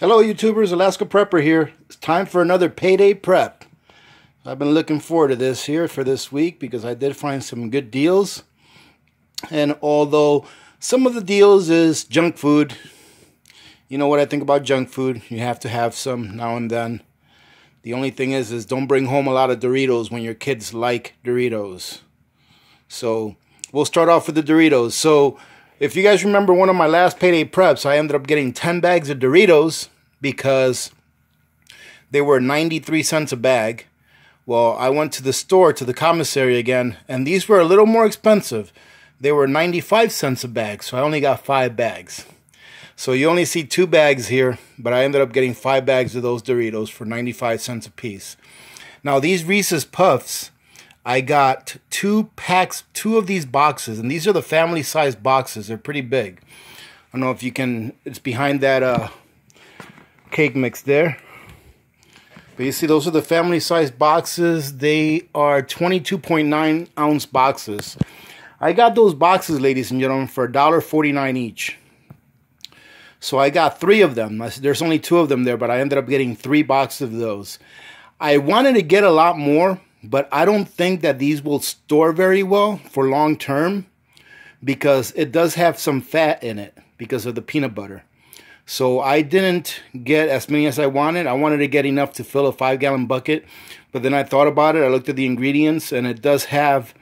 Hello YouTubers, Alaska Prepper here. It's time for another payday prep. I've been looking forward to this here for this week because I did find some good deals. And although some of the deals is junk food, you know what I think about junk food. You have to have some now and then. The only thing is, is don't bring home a lot of Doritos when your kids like Doritos. So we'll start off with the Doritos. So if you guys remember one of my last payday preps, I ended up getting 10 bags of Doritos because they were 93 cents a bag. Well, I went to the store, to the commissary again, and these were a little more expensive. They were 95 cents a bag, so I only got five bags. So you only see two bags here, but I ended up getting five bags of those Doritos for 95 cents a piece. Now, these Reese's Puffs, I got two packs, two of these boxes, and these are the family size boxes. They're pretty big. I don't know if you can, it's behind that uh, cake mix there. But you see, those are the family size boxes. They are 22.9 ounce boxes. I got those boxes, ladies and gentlemen, for $1.49 each. So I got three of them. There's only two of them there, but I ended up getting three boxes of those. I wanted to get a lot more, but I don't think that these will store very well for long term because it does have some fat in it because of the peanut butter. So I didn't get as many as I wanted. I wanted to get enough to fill a five gallon bucket. But then I thought about it. I looked at the ingredients and it does have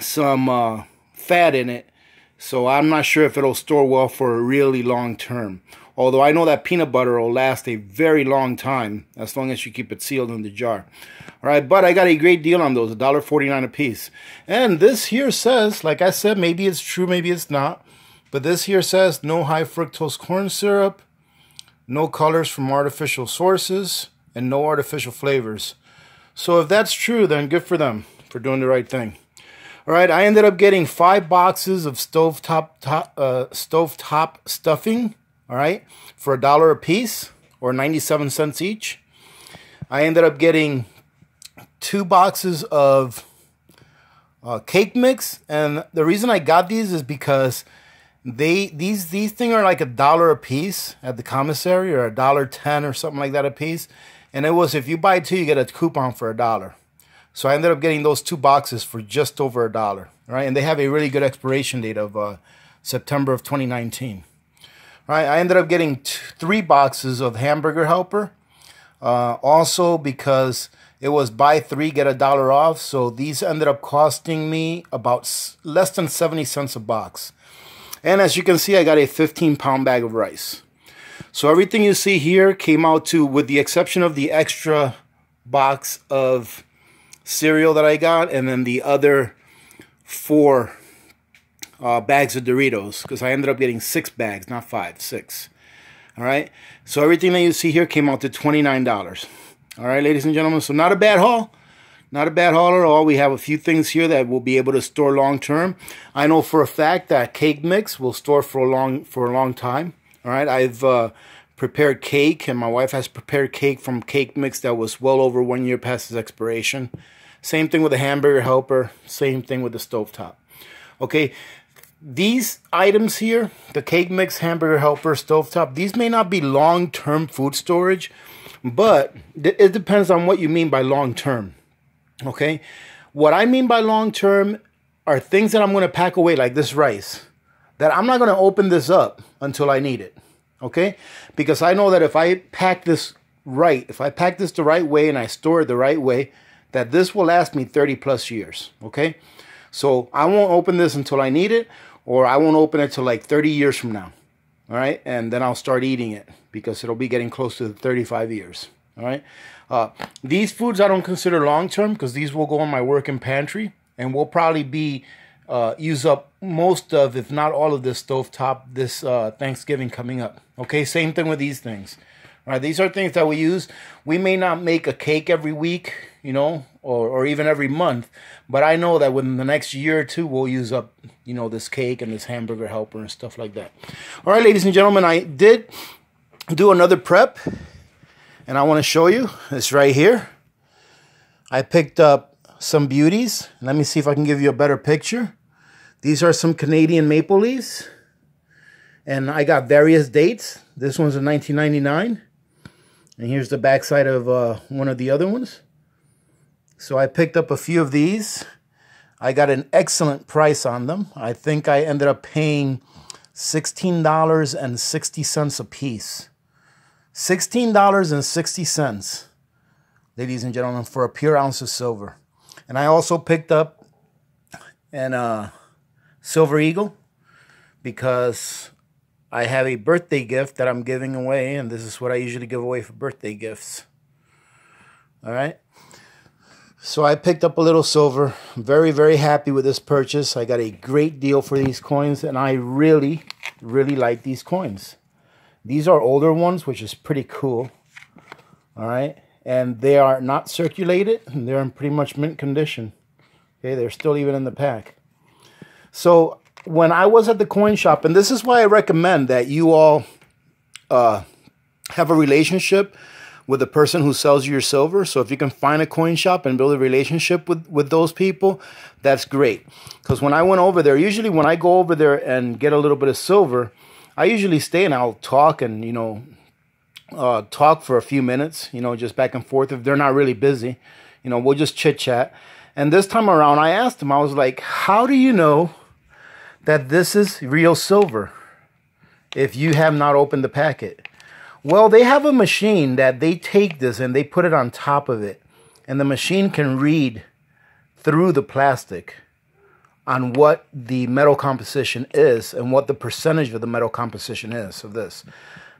some uh, fat in it. So I'm not sure if it'll store well for a really long term. Although I know that peanut butter will last a very long time as long as you keep it sealed in the jar. All right, but I got a great deal on those, $1.49 a piece. And this here says, like I said, maybe it's true, maybe it's not. But this here says no high fructose corn syrup, no colors from artificial sources, and no artificial flavors. So if that's true, then good for them for doing the right thing. All right, I ended up getting five boxes of stovetop top, uh, stovetop stuffing. All right, for a dollar a piece or 97 cents each. I ended up getting two boxes of uh, cake mix, and the reason I got these is because they these these things are like a dollar a piece at the commissary or a dollar ten or something like that a piece. And it was if you buy two, you get a coupon for a dollar. So I ended up getting those two boxes for just over a dollar, right? And they have a really good expiration date of uh, September of 2019. Right? I ended up getting three boxes of Hamburger Helper. Uh, also because it was buy three get a dollar off, so these ended up costing me about less than 70 cents a box. And as you can see, I got a 15 pound bag of rice. So everything you see here came out to, with the exception of the extra box of cereal that I got, and then the other four uh, bags of Doritos, because I ended up getting six bags, not five, six. All right. So everything that you see here came out to $29. All right, ladies and gentlemen. So not a bad haul. Not a bad haul at all. We have a few things here that we'll be able to store long term. I know for a fact that cake mix will store for a long for a long time. All right, I've uh, prepared cake, and my wife has prepared cake from cake mix that was well over one year past its expiration. Same thing with the hamburger helper. Same thing with the stovetop. Okay, these items here, the cake mix, hamburger helper, stovetop, these may not be long-term food storage, but it depends on what you mean by long-term. Okay. What I mean by long term are things that I'm going to pack away, like this rice, that I'm not going to open this up until I need it. Okay. Because I know that if I pack this right, if I pack this the right way and I store it the right way, that this will last me 30 plus years. Okay. So I won't open this until I need it, or I won't open it till like 30 years from now. All right. And then I'll start eating it because it'll be getting close to 35 years. All right. Uh, these foods I don't consider long term because these will go in my working pantry and will probably be uh, use up most of, if not all of this stovetop this uh, Thanksgiving coming up. Okay, same thing with these things. All right, these are things that we use. We may not make a cake every week, you know, or, or even every month, but I know that within the next year or two, we'll use up, you know, this cake and this hamburger helper and stuff like that. All right, ladies and gentlemen, I did do another prep and I want to show you. It's right here. I picked up some beauties. Let me see if I can give you a better picture. These are some Canadian maple leaves. And I got various dates. This one's a 1999. And here's the backside of uh, one of the other ones. So I picked up a few of these. I got an excellent price on them. I think I ended up paying $16.60 a piece. $16.60, ladies and gentlemen, for a pure ounce of silver. And I also picked up an uh, Silver Eagle because I have a birthday gift that I'm giving away, and this is what I usually give away for birthday gifts. All right. So I picked up a little silver. I'm very, very happy with this purchase. I got a great deal for these coins, and I really, really like these coins. These are older ones, which is pretty cool. All right. And they are not circulated. and They're in pretty much mint condition. Okay, they're still even in the pack. So when I was at the coin shop, and this is why I recommend that you all uh, have a relationship with the person who sells you your silver. So if you can find a coin shop and build a relationship with, with those people, that's great. Because when I went over there, usually when I go over there and get a little bit of silver, I usually stay and I'll talk and, you know, uh, talk for a few minutes, you know, just back and forth. If they're not really busy, you know, we'll just chit chat. And this time around, I asked him, I was like, how do you know that this is real silver if you have not opened the packet? Well, they have a machine that they take this and they put it on top of it. And the machine can read through the plastic on what the metal composition is and what the percentage of the metal composition is of this.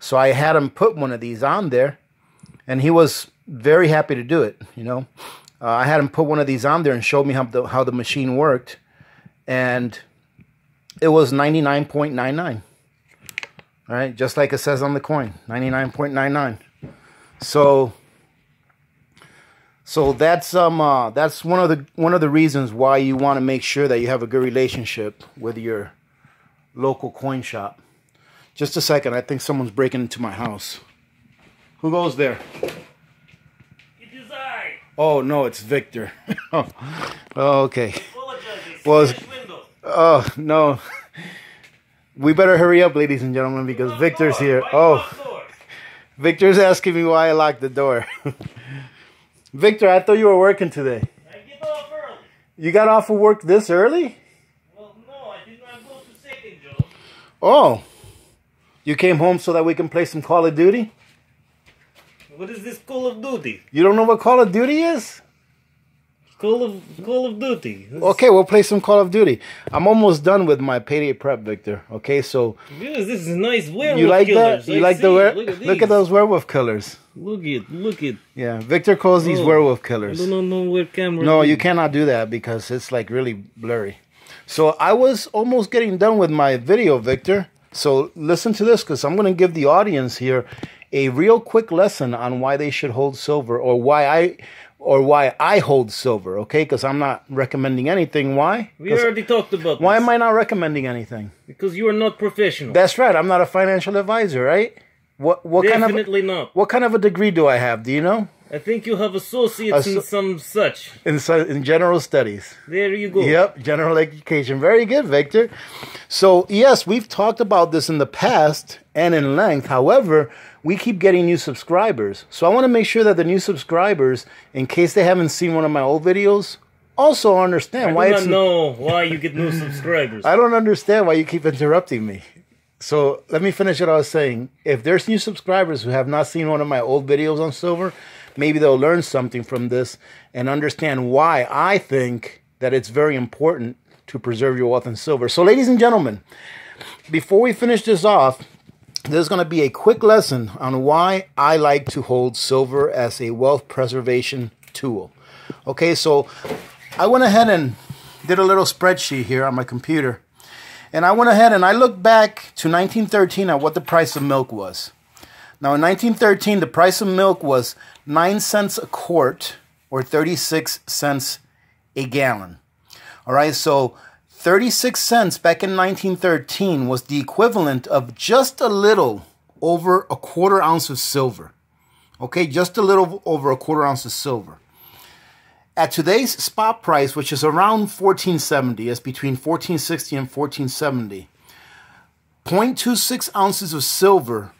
So I had him put one of these on there and he was very happy to do it, you know. Uh, I had him put one of these on there and showed me how the, how the machine worked. And it was 99.99. All right, just like it says on the coin, 99.99. So so that's um uh, that's one of the one of the reasons why you want to make sure that you have a good relationship with your local coin shop. Just a second, I think someone's breaking into my house. Who goes there? It is I. Oh no, it's Victor. oh, okay. Well, Well, it's- Oh no. We better hurry up, ladies and gentlemen, because Victor's here. Oh, Victor's asking me why I locked the door. Victor, I thought you were working today. I get off early. You got off of work this early? Well, no, I did not go to second job. Oh. You came home so that we can play some Call of Duty? What is this Call of Duty? You don't know what Call of Duty is? Call of Call of Duty. Okay, we'll play some Call of Duty. I'm almost done with my payday prep, Victor. Okay, so Yes, this is nice werewolf you like killers. that? You I like the were- Look at, look at those werewolf killers. Look it. Look it. Yeah, Victor calls these Oh, werewolf I killers. do not know where camera. No, is. you cannot do that because it's like really blurry. So I was almost getting done with my video, Victor. So listen to this because I'm going to give the audience here a real quick lesson on why they should hold silver or why I or why I hold silver, okay? Because I'm not recommending anything. Why? We already talked about Why this. am I not recommending anything? Because you are not professional. That's right. I'm not a financial advisor, right? What what kind of Definitely not. what kind of a degree do I have? Do you know? I think you have associates in Asso- some such. In so- in general studies. There you go. Yep, general education. Very good, Victor. So, yes, we've talked about this in the past and in length. However, we keep getting new subscribers. So, I want to make sure that the new subscribers, in case they haven't seen one of my old videos, also understand I why it's know why you get new subscribers. I don't understand why you keep interrupting me. So let me finish what I was saying. If there's new subscribers who have not seen one of my old videos on silver, maybe they'll learn something from this and understand why I think that it's very important to preserve your wealth in silver. So, ladies and gentlemen, before we finish this off, there's going to be a quick lesson on why I like to hold silver as a wealth preservation tool. Okay, so I went ahead and did a little spreadsheet here on my computer. And I went ahead and I looked back to 1913 at what the price of milk was. Now, in 1913, the price of milk was 9 cents a quart or 36 cents a gallon. All right, so 36 cents back in 1913 was the equivalent of just a little over a quarter ounce of silver. Okay, just a little over a quarter ounce of silver. At today's spot price, which is around 1470, it's between 1460 and 1470. 0.26 ounces of silver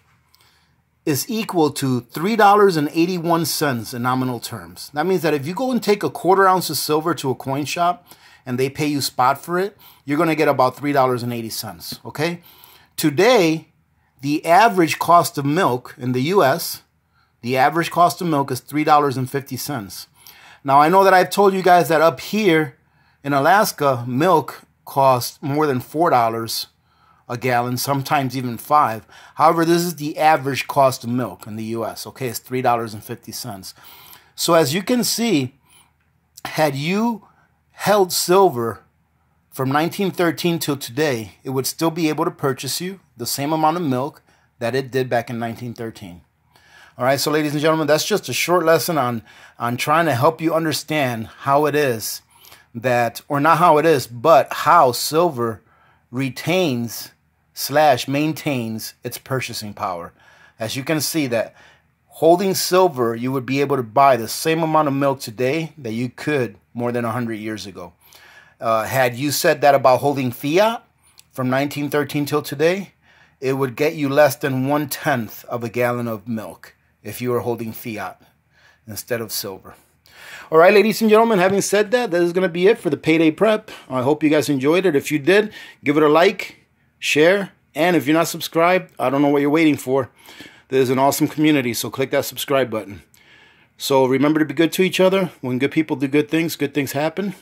is equal to $3.81 in nominal terms. That means that if you go and take a quarter ounce of silver to a coin shop and they pay you spot for it, you're going to get about $3.80. Okay? Today, the average cost of milk in the US, the average cost of milk is $3.50. Now, I know that I've told you guys that up here in Alaska, milk costs more than $4 a gallon, sometimes even five. However, this is the average cost of milk in the US. Okay, it's $3.50. So as you can see, had you held silver from 1913 till today, it would still be able to purchase you the same amount of milk that it did back in 1913. All right, so ladies and gentlemen, that's just a short lesson on on trying to help you understand how it is that, or not how it is, but how silver retains slash maintains its purchasing power. As you can see that holding silver, you would be able to buy the same amount of milk today that you could more than 100 years ago. Uh, had you said that about holding fiat from 1913 till today, it would get you less than one tenth of a gallon of milk if you were holding fiat instead of silver. All right, ladies and gentlemen, having said that, that is going to be it for the payday prep. I hope you guys enjoyed it. If you did, give it a like, share, and if you're not subscribed, I don't know what you're waiting for. There's an awesome community, so click that subscribe button. So remember to be good to each other. When good people do good things, good things happen.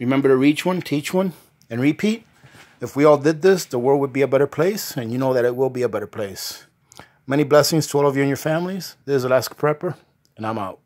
Remember to reach one, teach one, and repeat. If we all did this, the world would be a better place, and you know that it will be a better place. Many blessings to all of you and your families. This is Alaska Prepper, and I'm out.